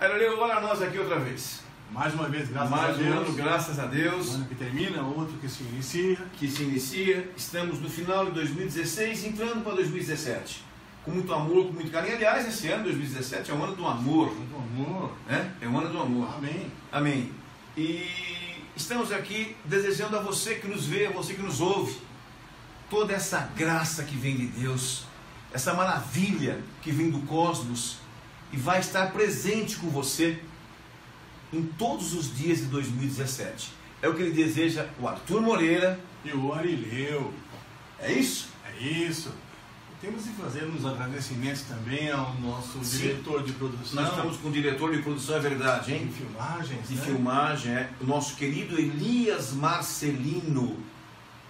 Aleluia, olha nós aqui outra vez. Mais uma vez, graças Mais a um Deus. ano, graças a Deus, Um ano que termina, outro que se inicia. que se inicia. Estamos no final de 2016, entrando para 2017. Com muito amor, com muito carinho. Aliás, esse ano, 2017, é o ano do amor. Muito amor. Né? É o ano do amor. Amém. Amém. E estamos aqui desejando a você que nos vê, a você que nos ouve, toda essa graça que vem de Deus, essa maravilha que vem do cosmos e vai estar presente com você em todos os dias de 2017. É o que ele deseja o Arthur Moreira. E o Arileu. É isso? É isso. Temos que fazer uns agradecimentos também ao nosso Sim. diretor de produção. Nós estamos com o diretor de produção, é verdade, de hein? filmagens. de né? filmagem, é o nosso querido Elias Marcelino,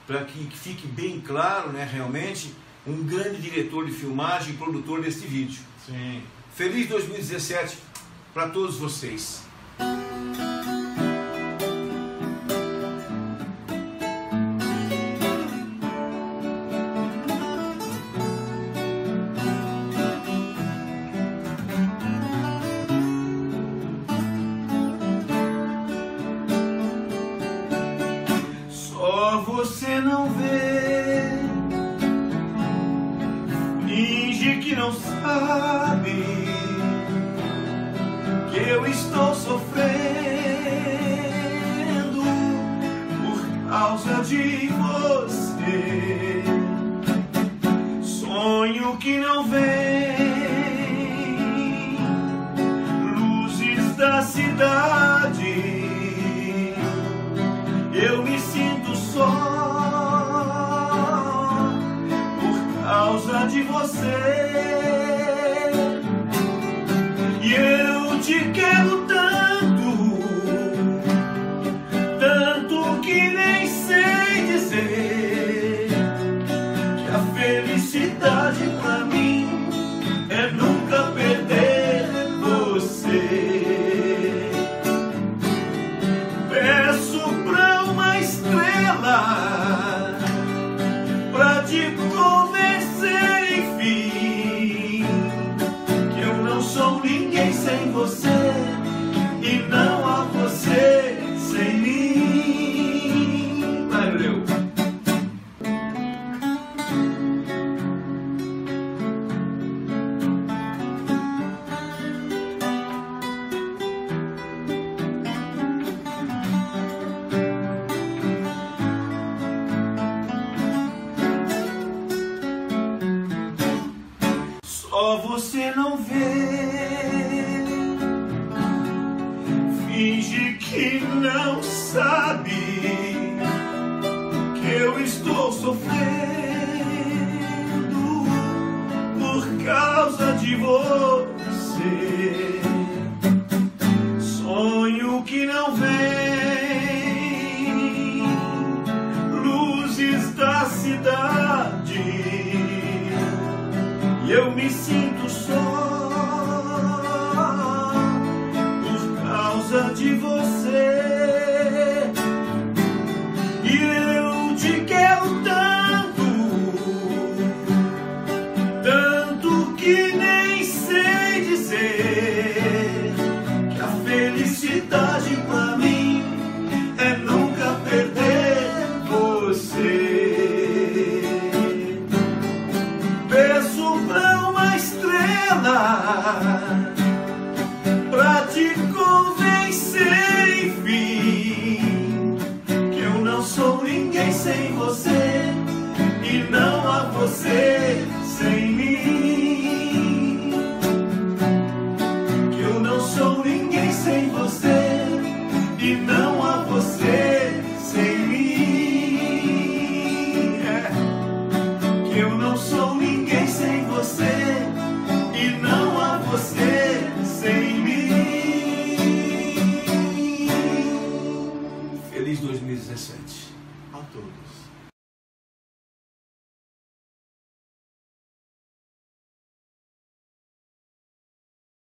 para que fique bem claro, né, realmente, um grande diretor de filmagem e produtor deste vídeo. Sim. Feliz 2017 para todos vocês. Só você não vê, finge que não sabe eu estou sofrendo por causa de você. Sonho que não vem, luzes da cidade. Eu me sinto só por causa de você. Tanto que não vê, finge que não sabe que eu estou sofrendo por causa de você. Sonho que não vem, luzes da cidade e eu me sinto que a felicidade pra mim é nunca perder você. Peço pra uma estrela pra te convencer, enfim, que eu não sou ninguém sem você e não há você e não há você sem mim. É que eu não sou ninguém sem você e não há você sem mim. Feliz 2017. A todos.